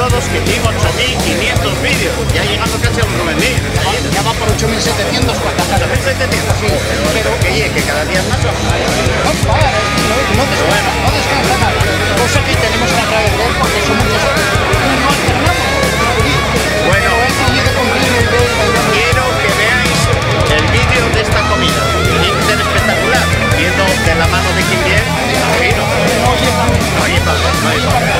todos que tengo 8.500 vídeos, ya llegando casi a un 9.000. Ya va por 8.700 para casa. 8.700, sí. Pero que oye, que cada día es más. No, para, eh. no, no, no. Cosa que tenemos que agradecer porque son muchos. Bueno, quiero que veáis el vídeo de esta comida. Interespectacular. Viendo de la mano de quien viene, no hay no hay